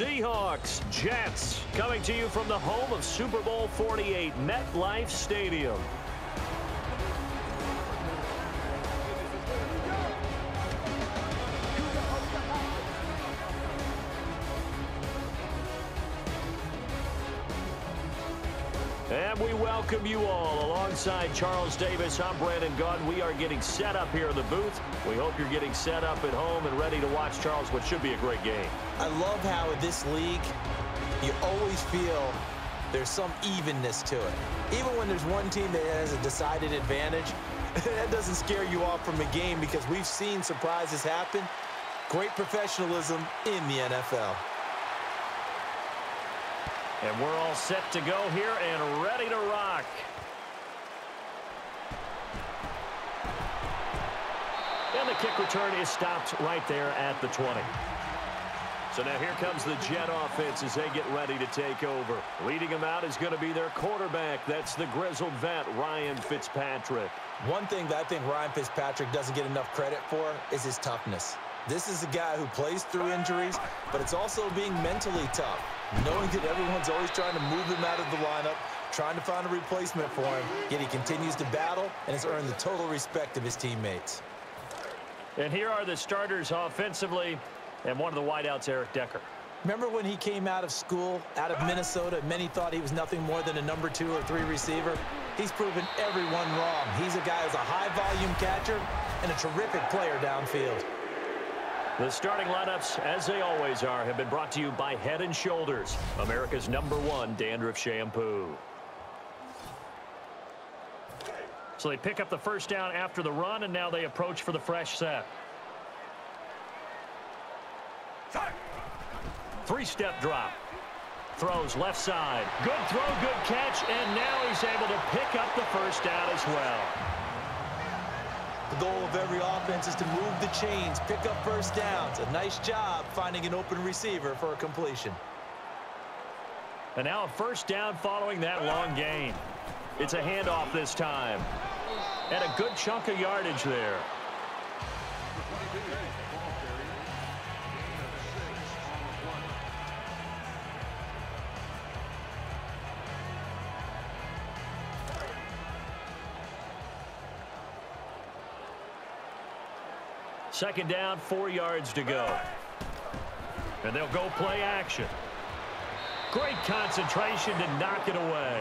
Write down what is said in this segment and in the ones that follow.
Seahawks, Jets, coming to you from the home of Super Bowl 48, MetLife Stadium. Welcome you all. Alongside Charles Davis, I'm Brandon Gaudin. We are getting set up here in the booth. We hope you're getting set up at home and ready to watch Charles, what should be a great game. I love how in this league, you always feel there's some evenness to it. Even when there's one team that has a decided advantage, that doesn't scare you off from a game because we've seen surprises happen. Great professionalism in the NFL. And we're all set to go here and ready to rock. And the kick return is stopped right there at the 20. So now here comes the Jet offense as they get ready to take over. Leading them out is going to be their quarterback. That's the grizzled vet, Ryan Fitzpatrick. One thing that I think Ryan Fitzpatrick doesn't get enough credit for is his toughness. This is a guy who plays through injuries, but it's also being mentally tough, knowing that everyone's always trying to move him out of the lineup, trying to find a replacement for him, yet he continues to battle and has earned the total respect of his teammates. And here are the starters offensively, and one of the wideouts, Eric Decker. Remember when he came out of school, out of Minnesota, many thought he was nothing more than a number two or three receiver? He's proven everyone wrong. He's a guy who's a high-volume catcher and a terrific player downfield. The starting lineups, as they always are, have been brought to you by Head & Shoulders, America's number one dandruff shampoo. So they pick up the first down after the run, and now they approach for the fresh set. Three-step drop. Throws left side. Good throw, good catch, and now he's able to pick up the first down as well. The goal of every offense is to move the chains, pick up first downs. A nice job finding an open receiver for a completion. And now a first down following that long gain. It's a handoff this time. And a good chunk of yardage there. Second down, four yards to go. And they'll go play action. Great concentration to knock it away.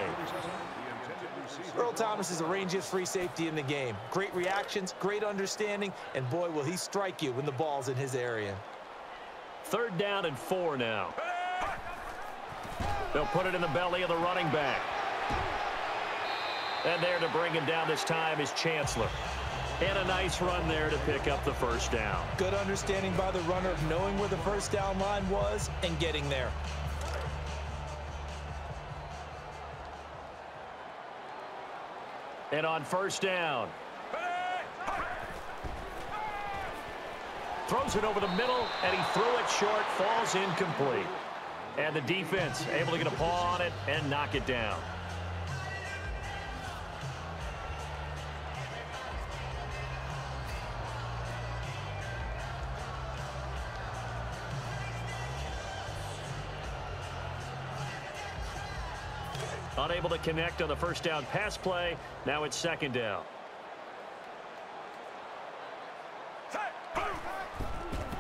Earl Thomas is the rangiest free safety in the game. Great reactions, great understanding, and boy, will he strike you when the ball's in his area. Third down and four now. They'll put it in the belly of the running back. And there to bring him down this time is Chancellor. And a nice run there to pick up the first down. Good understanding by the runner of knowing where the first down line was and getting there. And on first down. Throws it over the middle, and he threw it short, falls incomplete. And the defense able to get a paw on it and knock it down. Unable to connect on the first down pass play. Now it's second down.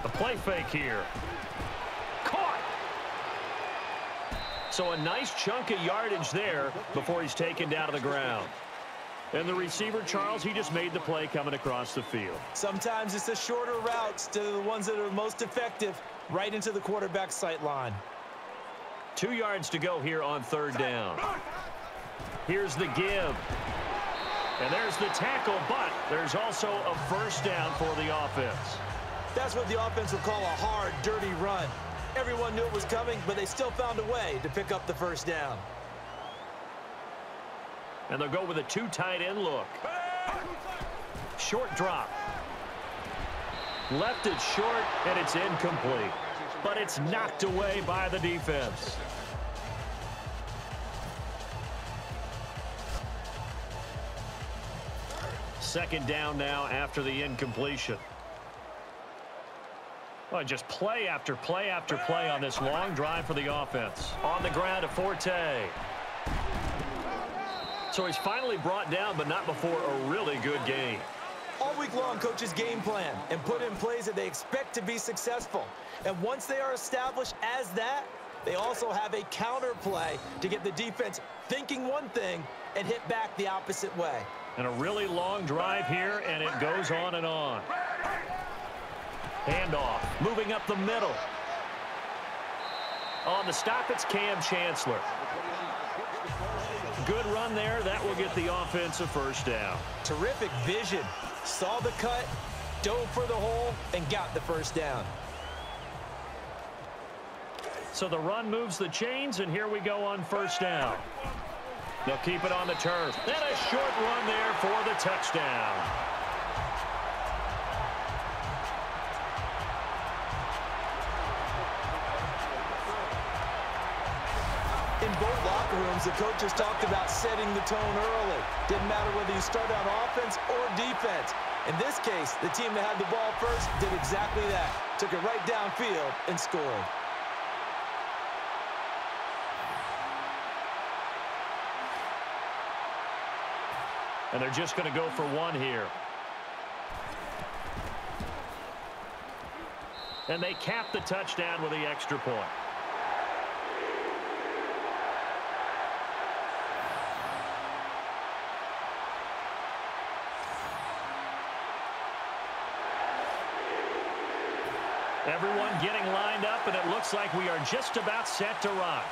A play fake here. Caught. So a nice chunk of yardage there before he's taken down to the ground. And the receiver, Charles, he just made the play coming across the field. Sometimes it's the shorter routes to the ones that are most effective right into the quarterback sight line. Two yards to go here on third down. Here's the give. And there's the tackle, but there's also a first down for the offense. That's what the offense would call a hard, dirty run. Everyone knew it was coming, but they still found a way to pick up the first down. And they'll go with a two tight end look. Short drop. Left it short, and it's incomplete. But it's knocked away by the defense. Second down now after the incompletion. Well, just play after play after play on this long drive for the offense. On the ground to Forte. So he's finally brought down, but not before a really good game. All week long, coaches game plan and put in plays that they expect to be successful. And once they are established as that, they also have a counter play to get the defense thinking one thing and hit back the opposite way. And a really long drive here, and it goes on and on. Handoff, moving up the middle. On the stop, it's Kam Chancellor. Good run there. That will get the offensive first down. Terrific vision. Saw the cut, dove for the hole, and got the first down. So the run moves the chains, and here we go on first down. They'll keep it on the turf. Then a short run there for the touchdown. In both locker rooms, the coaches talked about setting the tone early. Didn't matter whether you start on offense or defense. In this case, the team that had the ball first did exactly that. Took it right downfield and scored. And they're just going to go for one here. And they cap the touchdown with the extra point. Everyone getting lined up, and it looks like we are just about set to rock.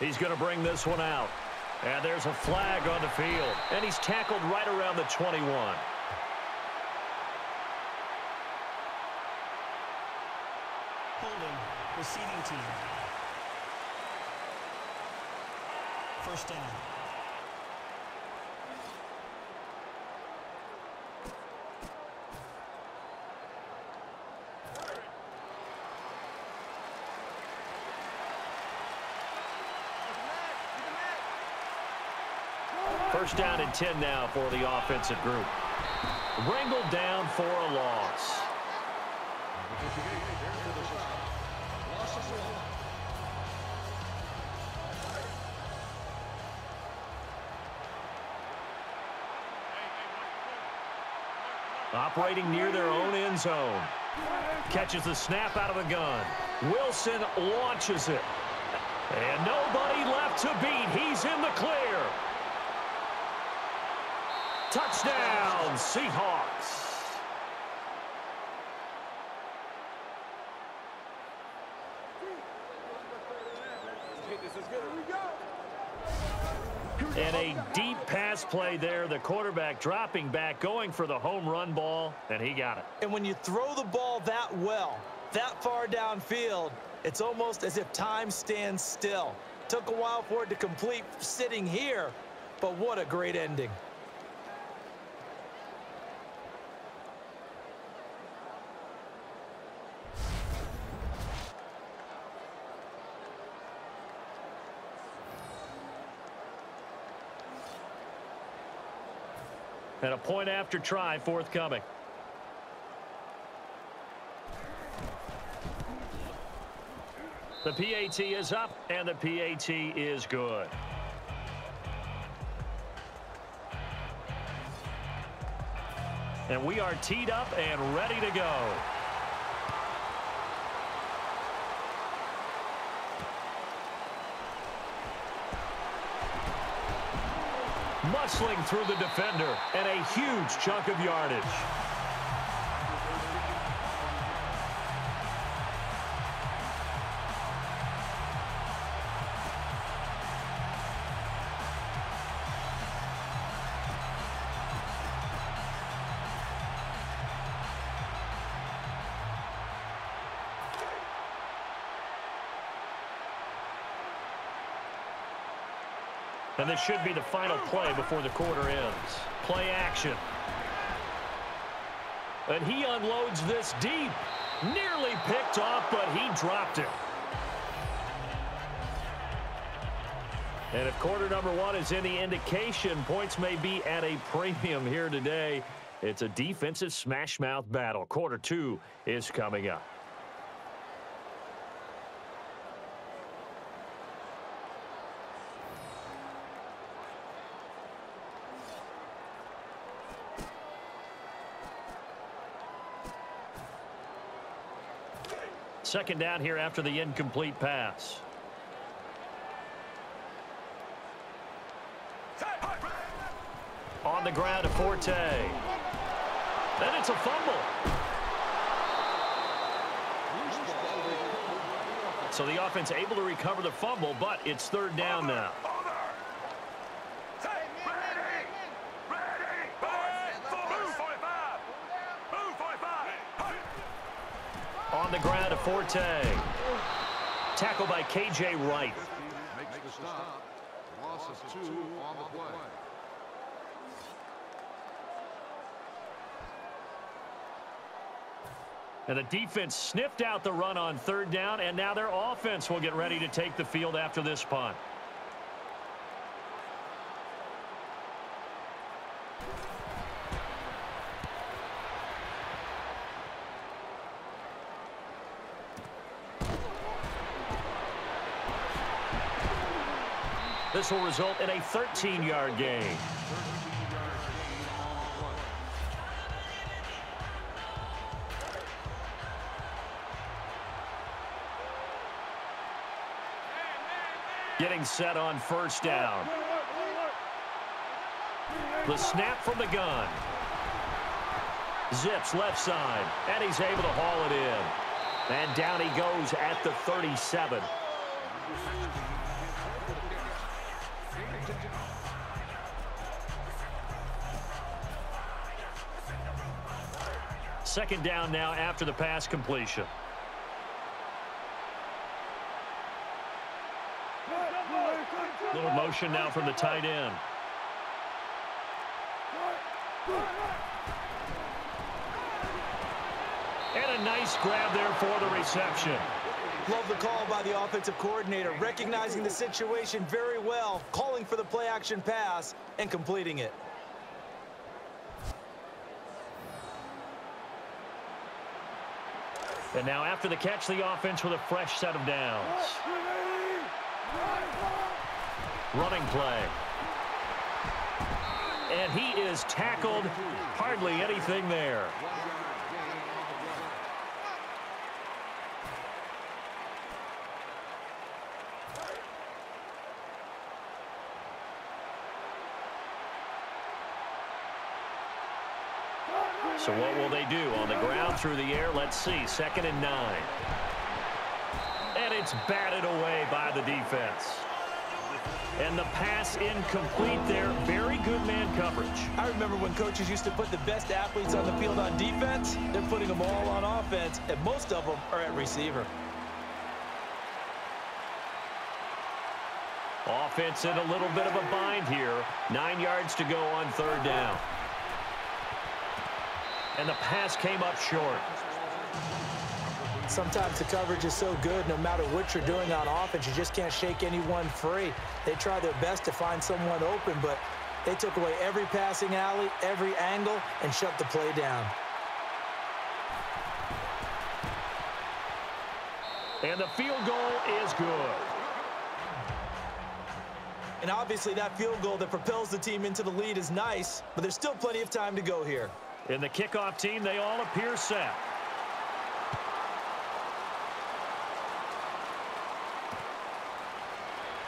He's going to bring this one out. And there's a flag on the field. And he's tackled right around the 21. Holding, receiving team. First down. First down and 10 now for the offensive group. Wrangled down for a loss. Operating near their own end zone. Catches the snap out of the gun. Wilson launches it. And nobody left to beat. He's in the clear. Touchdown, Seahawks. And a deep pass play there. The quarterback dropping back, going for the home run ball, and he got it. And when you throw the ball that well, that far downfield, it's almost as if time stands still. Took a while for it to complete sitting here, but what a great ending. And a point after try forthcoming. The PAT is up, and the PAT is good. And we are teed up and ready to go. Muscling through the defender and a huge chunk of yardage. And this should be the final play before the quarter ends. Play action. And he unloads this deep. Nearly picked off, but he dropped it. And if quarter number one is any indication, points may be at a premium here today. It's a defensive smash mouth battle. Quarter two is coming up. Second down here after the incomplete pass. On the ground to Forte. Then it's a fumble. So the offense able to recover the fumble, but it's third down now. On the ground to Forte. Tackled by K.J. Wright. Makes the stop. Loss of two on the play. And the defense sniffed out the run on third down, and now their offense will get ready to take the field after this punt. This will result in a 13-yard gain. Getting set on first down. The snap from the gun. Zips left side, and he's able to haul it in. And down he goes at the 37. Second down now after the pass completion. Little motion now from the tight end. And a nice grab there for the reception. Love the call by the offensive coordinator, recognizing the situation very well, calling for the play action pass, and completing it. And now after the catch, the offense with a fresh set of downs. Running play. And he is tackled. Hardly anything there. So what will they do? On the ground, through the air, let's see. Second and nine. And it's batted away by the defense. And the pass incomplete there. Very good man coverage. I remember when coaches used to put the best athletes on the field on defense. They're putting them all on offense, and most of them are at receiver. Offense in a little bit of a bind here. Nine yards to go on third down. And the pass came up short. Sometimes the coverage is so good, no matter what you're doing on offense, you just can't shake anyone free. They try their best to find someone open, but they took away every passing alley, every angle, and shut the play down. And the field goal is good. And obviously that field goal that propels the team into the lead is nice, but there's still plenty of time to go here. In the kickoff team, they all appear set.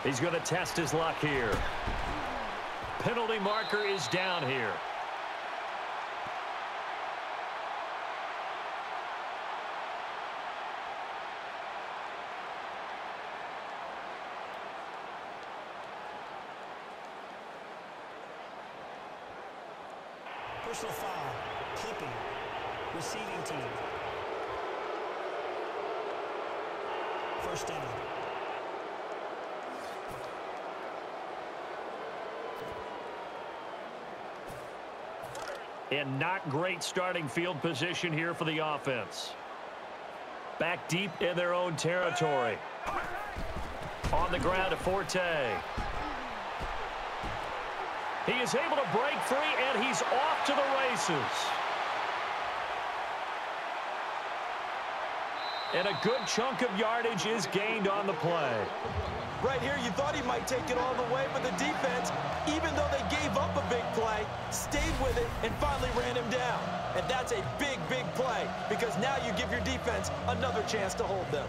He's going to test his luck here. Penalty marker is down here. Personal foul. Clipping. Receiving team. First down. And not great starting field position here for the offense. Back deep in their own territory. On the ground to Forte. He is able to break free, and he's off to the races. And a good chunk of yardage is gained on the play. Right here, you thought he might take it all the way, but the defense, even though they gave up a big play, stayed with it and finally ran him down. And that's a big, big play because now you give your defense another chance to hold them.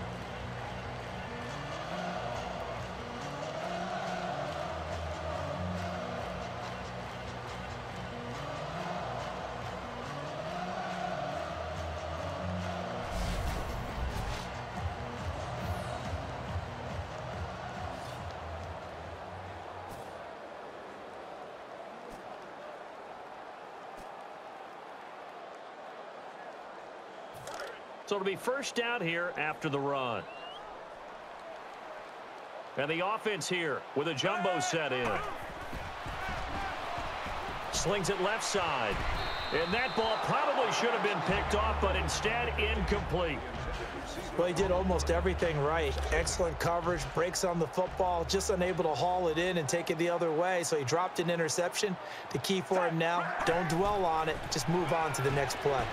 So it'll be first down here after the run. And the offense here with a jumbo set in. Slings it left side. And that ball probably should have been picked off, but instead incomplete. Well, he did almost everything right. Excellent coverage, breaks on the football, just unable to haul it in and take it the other way. So he dropped an interception. The key for him now, don't dwell on it. Just move on to the next play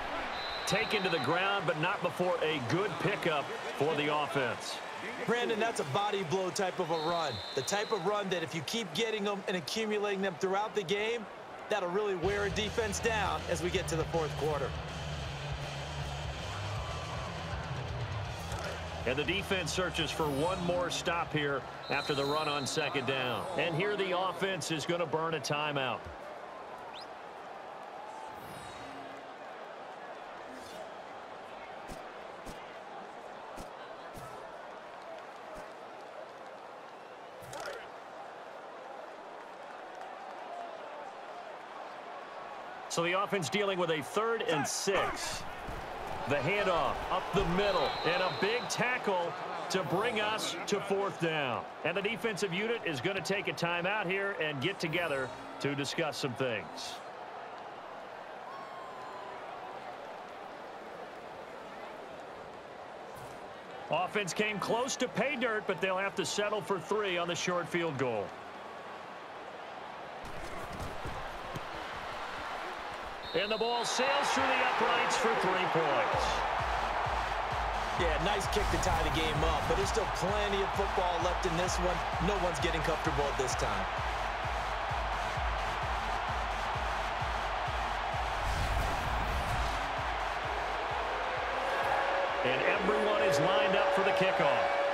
taken to the ground, but not before a good pickup for the offense. Brandon, that's a body blow type of a run. The type of run that if you keep getting them and accumulating them throughout the game, that'll really wear a defense down as we get to the fourth quarter. And the defense searches for one more stop here after the run on second down. And here the offense is going to burn a timeout. So the offense dealing with a third and six. The handoff up the middle and a big tackle to bring us to fourth down. And the defensive unit is going to take a timeout here and get together to discuss some things. Offense came close to pay dirt, but they'll have to settle for three on the short field goal. And the ball sails through the uprights for three points. Yeah, nice kick to tie the game up, but there's still plenty of football left in this one. No one's getting comfortable at this time. And everyone is lined up for the kickoff.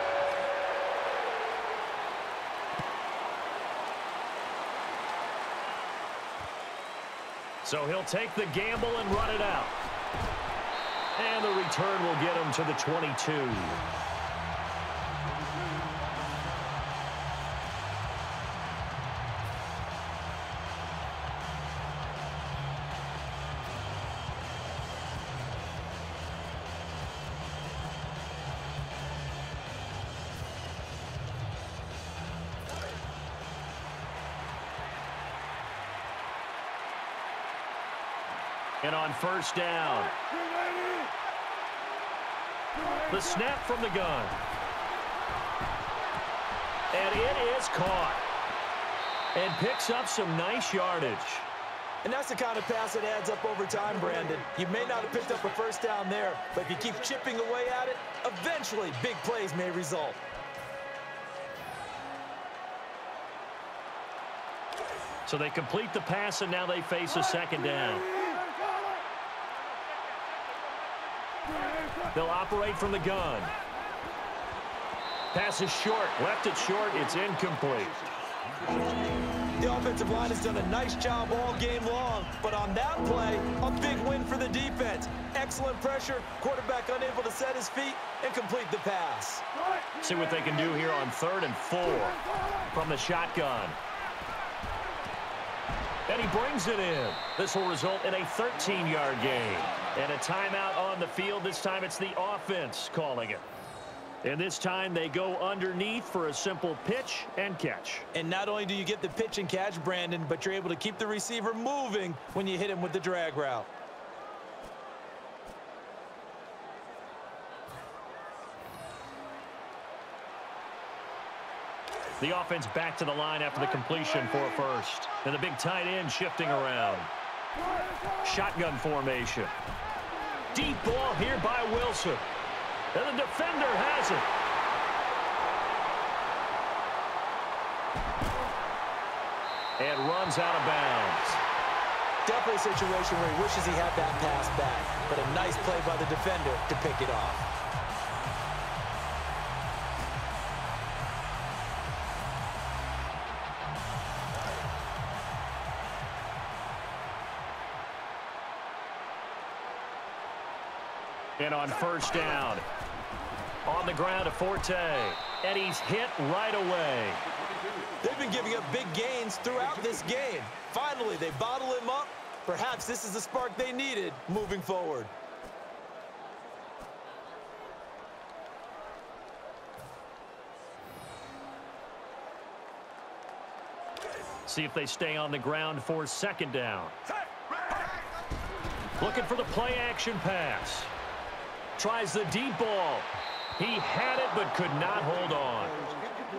So he'll take the gamble and run it out. And the return will get him to the 22. On first down. The snap from the gun. And it is caught. And picks up some nice yardage. And that's the kind of pass that adds up over time, Brandon. You may not have picked up a first down there, but if you keep chipping away at it, eventually big plays may result. So they complete the pass, and now they face a second down. They'll operate from the gun. Pass is short. Left it short. It's incomplete. The offensive line has done a nice job all game long, but on that play, a big win for the defense. Excellent pressure, quarterback unable to set his feet and complete the pass. See what they can do here on third and four from the shotgun. And he brings it in. This will result in a 13-yard gain. And a timeout on the field. This time it's the offense calling it. And this time they go underneath for a simple pitch and catch. And not only do you get the pitch and catch, Brandon, but you're able to keep the receiver moving when you hit him with the drag route. The offense back to the line after the completion for a first. And the big tight end shifting around. Shotgun formation. Deep ball here by Wilson. And the defender has it. And runs out of bounds. Definitely a situation where he wishes he had that pass back. But a nice play by the defender to pick it off. On first down, on the ground to Forte. And he's hit right away. They've been giving up big gains throughout this game. Finally, they bottle him up. Perhaps this is the spark they needed moving forward. See if they stay on the ground for second down. Looking for the play action pass. Tries the deep ball. He had it but could not hold on.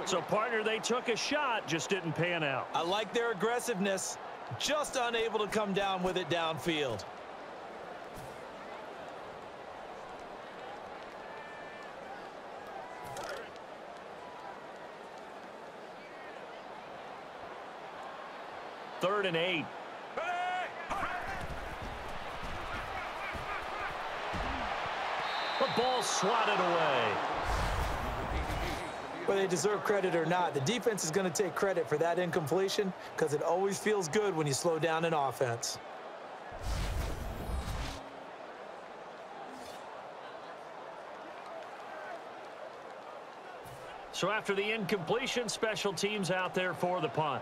So, partner, they took a shot, just didn't pan out. I like their aggressiveness. Just unable to come down with it downfield. Third and eight. The ball swatted away. Whether they deserve credit or not, the defense is going to take credit for that incompletion because it always feels good when you slow down an offense. So after the incompletion, special teams out there for the punt.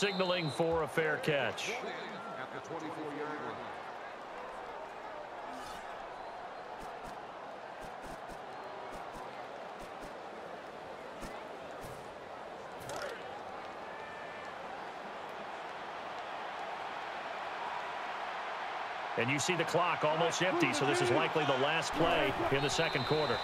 Signaling for a fair catch. At the 24-yard line. And you see the clock almost empty, so this is likely the last play in the second quarter.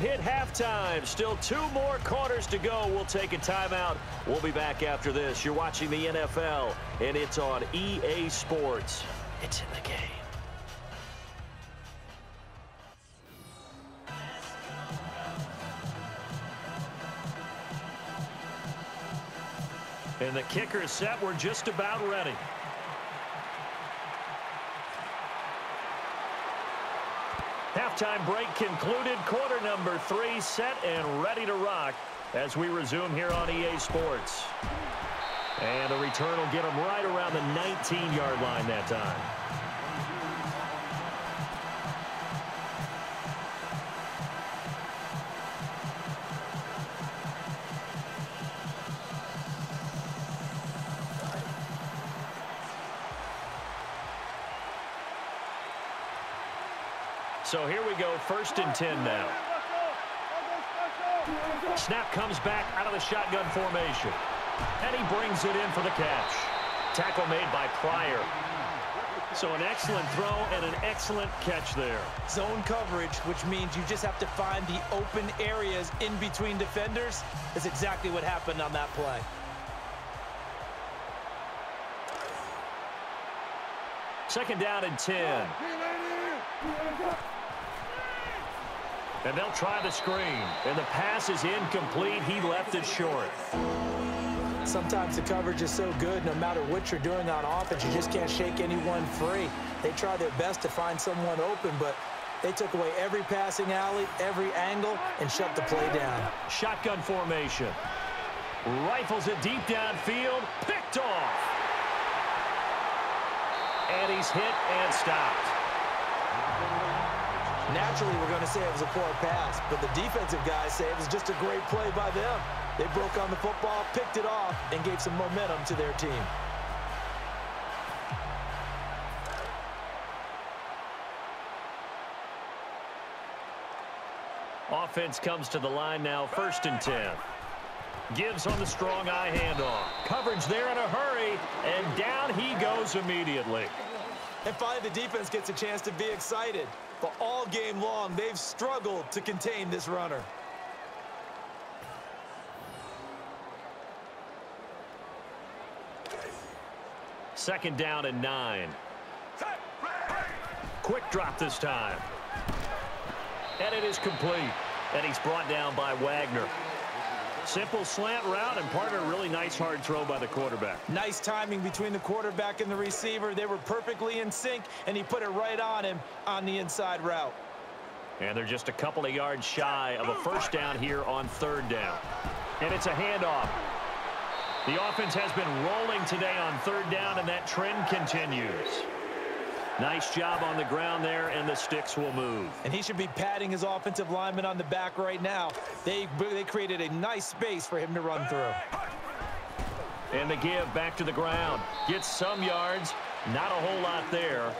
Hit halftime. Still two more quarters to go. We'll take a timeout. We'll be back after this. You're watching the NFL, and it's on EA Sports. It's in the game. And the kicker is set. We're just about ready. Halftime break concluded. Quarter number three set and ready to rock as we resume here on EA Sports. And the return will get them right around the 19-yard line that time. First and 10 now. Snap comes back out of the shotgun formation. And he brings it in for the catch. Tackle made by Pryor. So an excellent throw and an excellent catch there. Zone coverage, which means you just have to find the open areas in between defenders, is exactly what happened on that play. Second down and 10. And they'll try the screen. And the pass is incomplete. He left it short. Sometimes the coverage is so good, no matter what you're doing on offense, you just can't shake anyone free. They try their best to find someone open, but they took away every passing alley, every angle, and shut the play down. Shotgun formation. Rifles it deep downfield. Picked off. And he's hit and stopped. Naturally, we're going to say it was a poor pass, but the defensive guys say it was just a great play by them. They broke on the football, picked it off, and gave some momentum to their team. Offense comes to the line now, first and 10. Gives on the strong I handoff. Coverage there in a hurry, and down he goes immediately. And finally, the defense gets a chance to be excited. But all game long, they've struggled to contain this runner. Second down and nine. Quick drop this time. And it is complete. And he's brought down by Wagner. Simple slant route and part of a really nice hard throw by the quarterback. Nice timing between the quarterback and the receiver. They were perfectly in sync, and he put it right on him on the inside route. And they're just a couple of yards shy of a first down here on third down. And it's a handoff. The offense has been rolling today on third down, and that trend continues. Nice job on the ground there, and the sticks will move. And he should be patting his offensive lineman on the back right now. They, they created a nice space for him to run through. And the give back to the ground. Gets some yards, not a whole lot there.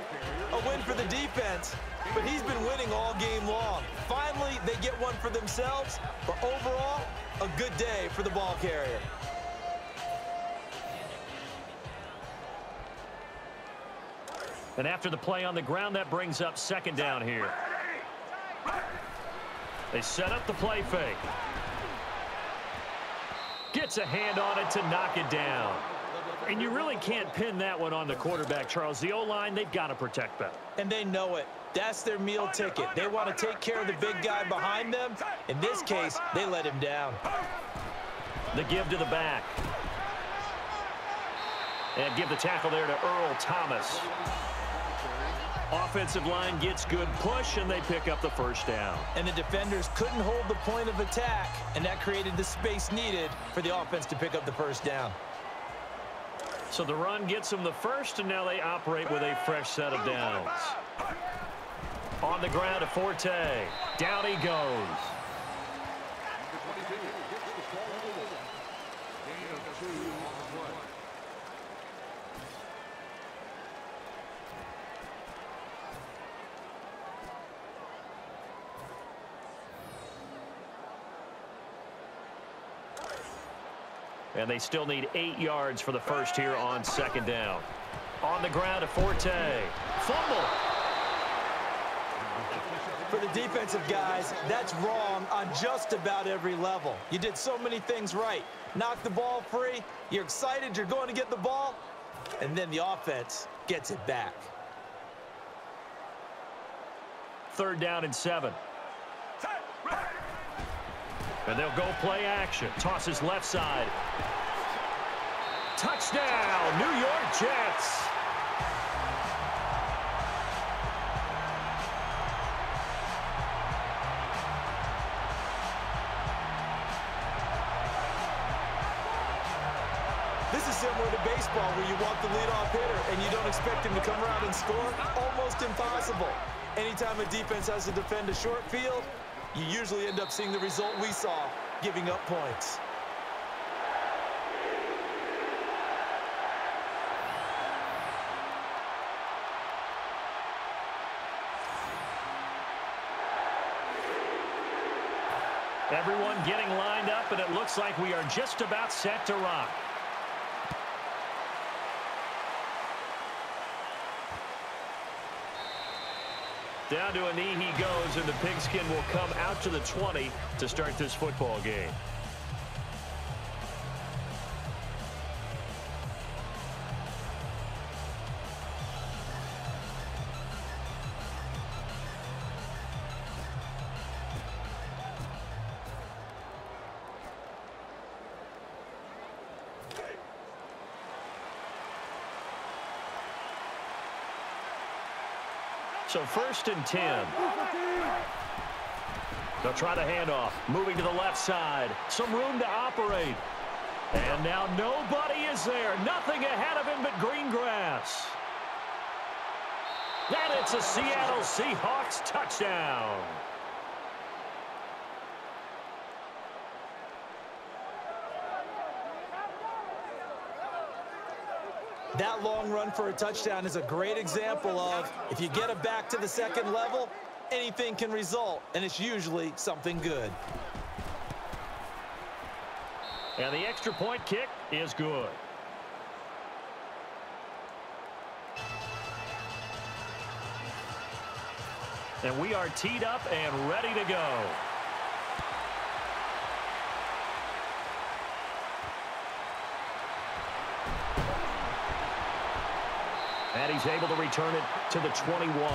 A win for the defense, but he's been winning all game long. Finally, they get one for themselves, but overall, a good day for the ball carrier. And after the play on the ground, that brings up second down here. They set up the play fake. Gets a hand on it to knock it down. And you really can't pin that one on the quarterback, Charles. The O-line, they've got to protect that. And they know it. That's their meal ticket. They want to take care of the big guy behind them. In this case, they let him down. The give to the back. And give the tackle there to Earl Thomas. Offensive line gets good push, and they pick up the first down. And the defenders couldn't hold the point of attack, and that created the space needed for the offense to pick up the first down. So the run gets them the first, and now they operate with a fresh set of downs. On the ground to Forte. Down he goes. And they still need eight yards for the first here on second down. On the ground to Forte. Fumble. For the defensive guys, that's wrong on just about every level. You did so many things right. Knock the ball free. You're excited you're going to get the ball. And then the offense gets it back. Third down and seven. And they'll go play action. Tosses left side. Touchdown, New York Jets. This is similar to baseball where you want the leadoff hitter and you don't expect him to come around and score. Almost impossible. Anytime a defense has to defend a short field, you usually end up seeing the result we saw, giving up points. Everyone getting lined up, and it looks like we are just about set to rock. Down to a knee he goes, and the pigskin will come out to the 20 to start this football game. So first and 10. They'll try the handoff. Moving to the left side. Some room to operate. And now nobody is there. Nothing ahead of him but green grass. And it's a Seattle Seahawks touchdown. That long run for a touchdown is a great example of if you get it back to the second level, anything can result, and it's usually something good. And the extra point kick is good. And we are teed up and ready to go. And he's able to return it to the 21.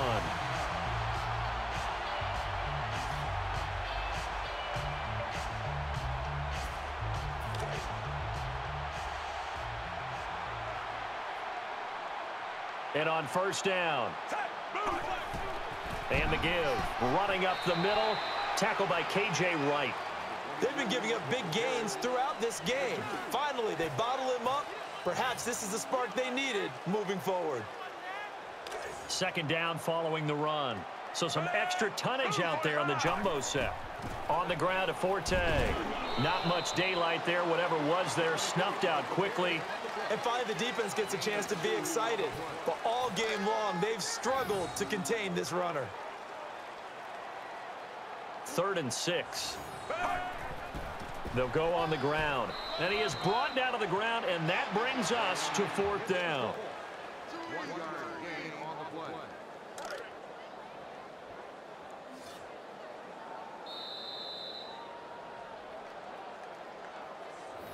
And on first down. And the give. Running up the middle. Tackled by K.J. Wright. They've been giving up big gains throughout this game. Finally, they bottle him up. Perhaps this is the spark they needed moving forward. Second down following the run. So some extra tonnage out there on the jumbo set. On the ground to Forte. Not much daylight there. Whatever was there snuffed out quickly. And finally, the defense gets a chance to be excited. But all game long, they've struggled to contain this runner. Third and six. They'll go on the ground. And he is brought down to the ground, and that brings us to fourth down.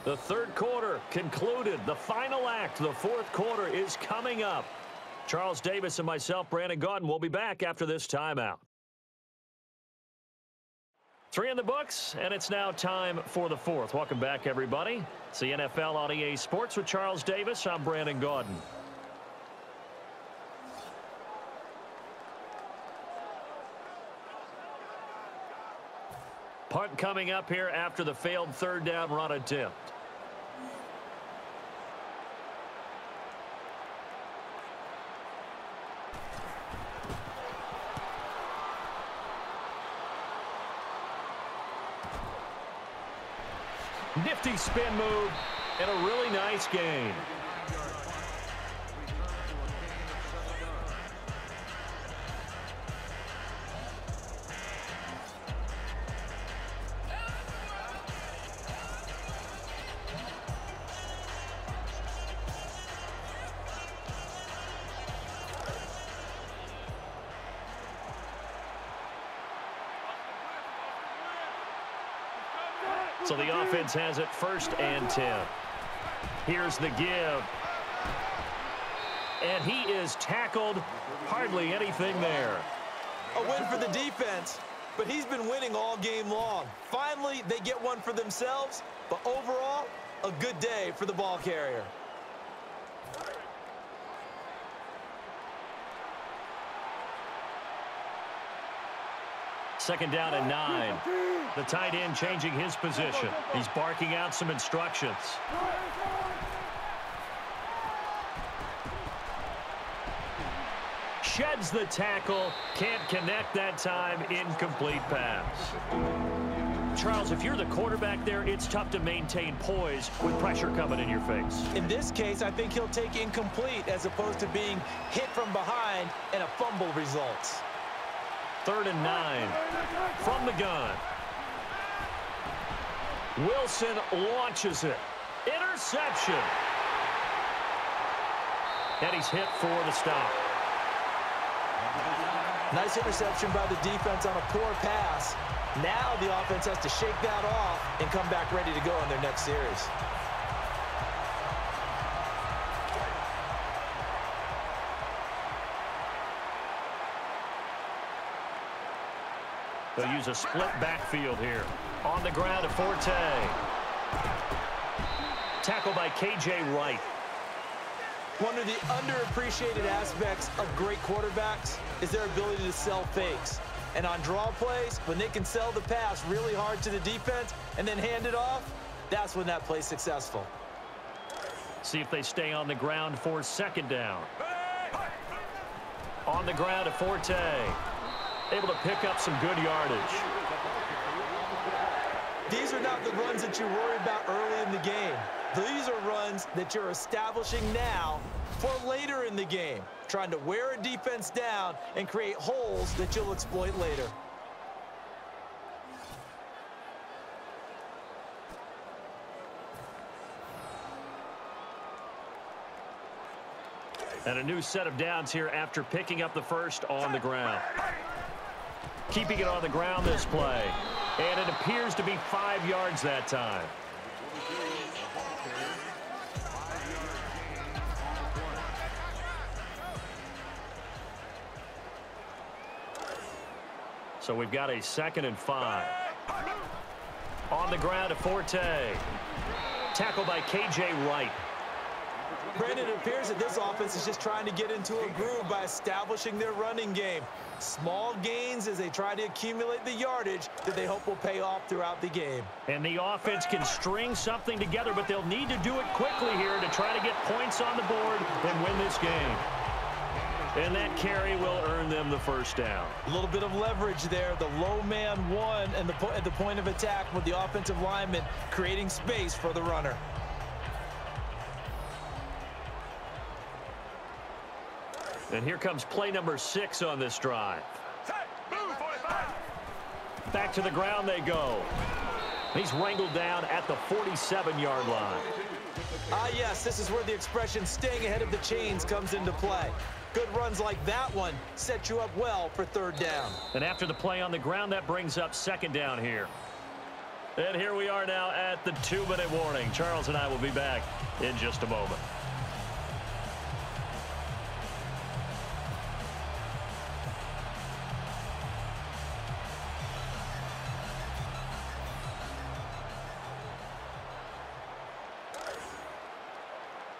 The third quarter concluded. The final act, the fourth quarter, is coming up. Charles Davis and myself, Brandon Gaudin, will be back after this timeout. Three in the books, and it's now time for the fourth. Welcome back, everybody. It's the NFL on EA Sports with Charles Davis. I'm Brandon Gaudin. Punt coming up here after the failed third down run attempt. Nifty spin move and a really nice game. Has it first and 10. Here's the give. And he is tackled. Hardly anything there. A win for the defense, but he's been winning all game long. Finally, they get one for themselves, but overall, a good day for the ball carrier. Second down and nine. The tight end changing his position. He's barking out some instructions. Sheds the tackle. Can't connect that time. Incomplete pass. Charles, if you're the quarterback there, it's tough to maintain poise with pressure coming in your face. In this case, I think he'll take incomplete as opposed to being hit from behind and a fumble results. Third and nine from the gun. Wilson launches it. Interception. And he's hit for the stop. Nice interception by the defense on a poor pass. Now the offense has to shake that off and come back ready to go in their next series. They'll use a split backfield here. On the ground to Forte. Tackle by K.J. Wright. One of the underappreciated aspects of great quarterbacks is their ability to sell fakes. And on draw plays, when they can sell the pass really hard to the defense and then hand it off, that's when that play's successful. See if they stay on the ground for second down. On the ground to Forte. Able to pick up some good yardage. These are not the runs that you worry about early in the game. These are runs that you're establishing now for later in the game, trying to wear a defense down and create holes that you'll exploit later. And a new set of downs here after picking up the first on the ground. Keeping it on the ground this play. And it appears to be five yards that time. So we've got a second and five. On the ground to Forte. Tackled by K.J. Wright. Brandon, it appears that this offense is just trying to get into a groove by establishing their running game. Small gains as they try to accumulate the yardage that they hope will pay off throughout the game. And the offense can string something together, but they'll need to do it quickly here to try to get points on the board and win this game. And that carry will earn them the first down. A little bit of leverage there. The low man won and the at the point of attack with the offensive lineman creating space for the runner. And here comes play number six on this drive. Back to the ground they go. He's wrangled down at the 47-yard line. Ah, yes, this is where the expression staying ahead of the chains comes into play. Good runs like that one set you up well for third down. And after the play on the ground, that brings up second down here. And here we are now at the two-minute warning. Charles and I will be back in just a moment.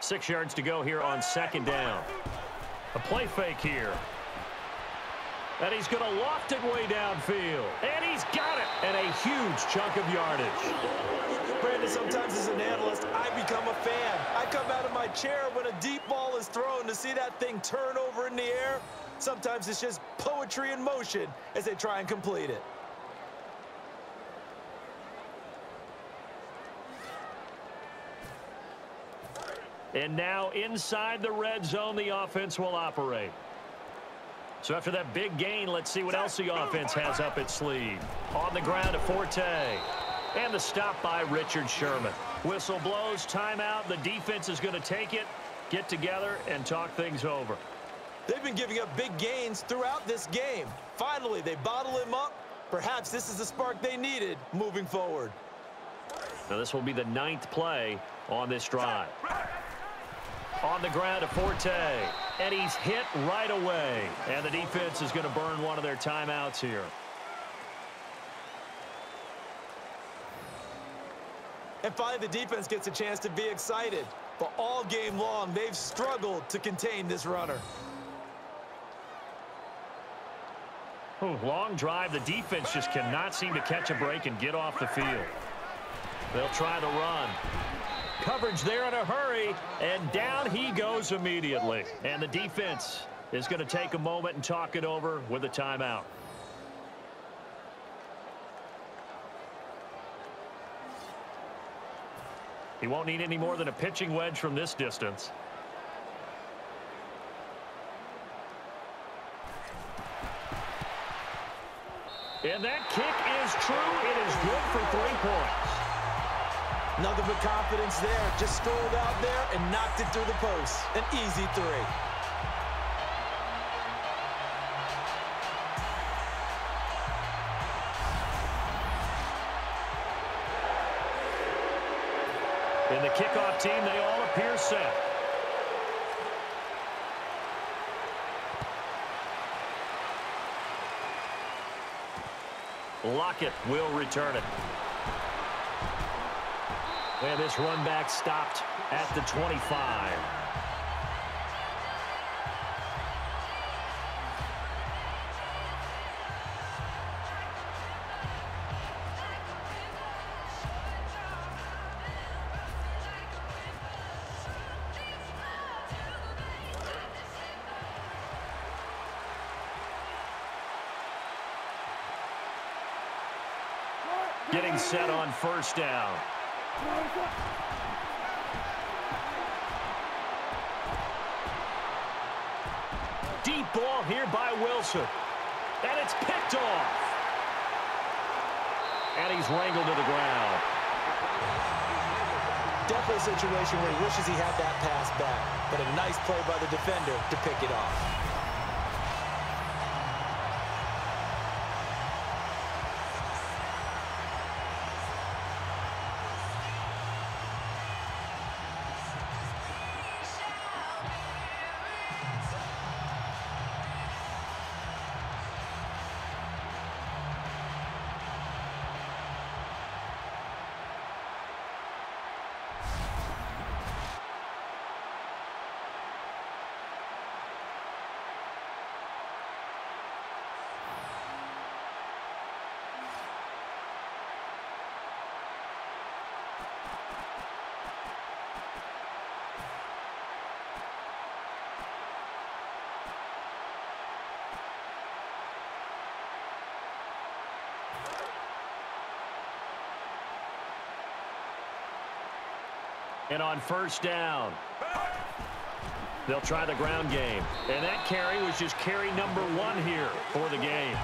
Six yards to go here on second down. A play fake here. And he's going to loft it way downfield. And he's got it. And a huge chunk of yardage. Brandon, sometimes as an analyst, I become a fan. I come out of my chair when a deep ball is thrown to see that thing turn over in the air. Sometimes it's just poetry in motion as they try and complete it. And now inside the red zone, the offense will operate. So after that big gain, let's see what else the offense has up its sleeve. On the ground to Forte. And the stop by Richard Sherman. Whistle blows, timeout. The defense is going to take it, get together, and talk things over. They've been giving up big gains throughout this game. Finally, they bottle him up. Perhaps this is the spark they needed moving forward. Now this will be the ninth play on this drive on the ground to Forte. And he's hit right away. And the defense is going to burn one of their timeouts here. And finally, the defense gets a chance to be excited. But all game long, they've struggled to contain this runner. Long drive. The defense just cannot seem to catch a break and get off the field. They'll try the run. Coverage there in a hurry, and down he goes immediately. And the defense is going to take a moment and talk it over with a timeout. He won't need any more than a pitching wedge from this distance. And that kick is true. It is good for three points. Nothing but confidence there. Just strolled out there and knocked it through the post. An easy three. In the kickoff team, they all appear set. Lockett will return it. And this run back stopped at the 25. Getting set on first down. Deep ball here by Wilson. And it's picked off. And he's wrangled to the ground. Definitely a situation where he wishes he had that pass back, but a nice play by the defender to pick it off. And on first down, they'll try the ground game. And that carry was just carry number one here for the game.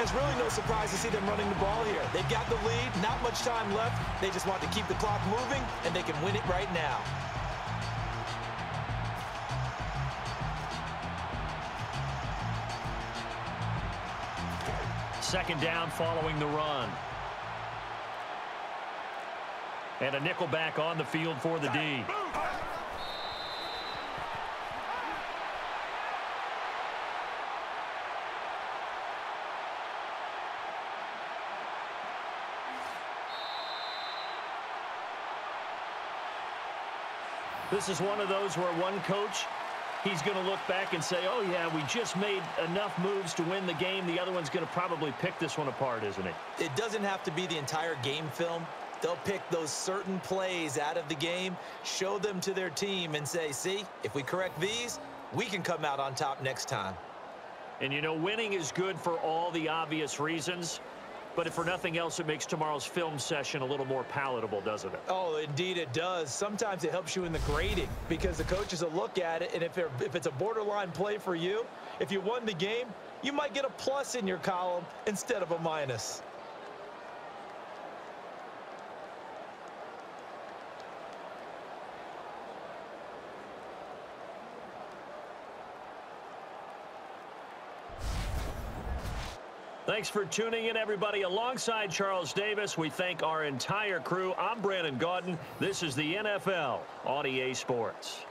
It's really no surprise to see them running the ball here. They've got the lead, not much time left. They just want to keep the clock moving, and they can win it right now. Second down following the run. And a nickel back on the field for the D. This is one of those where one coach, he's going to look back and say, oh, yeah, we just made enough moves to win the game. The other one's going to probably pick this one apart, isn't it? It doesn't have to be the entire game film. They'll pick those certain plays out of the game, show them to their team, and say, see, if we correct these, we can come out on top next time. And, you know, winning is good for all the obvious reasons. But if for nothing else, it makes tomorrow's film session a little more palatable, doesn't it? Oh, indeed it does. Sometimes it helps you in the grading because the coaches will look at it, and if, if it's a borderline play for you, if you won the game, you might get a plus in your column instead of a minus. Thanks for tuning in, everybody. Alongside Charles Davis, we thank our entire crew. I'm Brandon Gaudin. This is the NFL on EA Sports.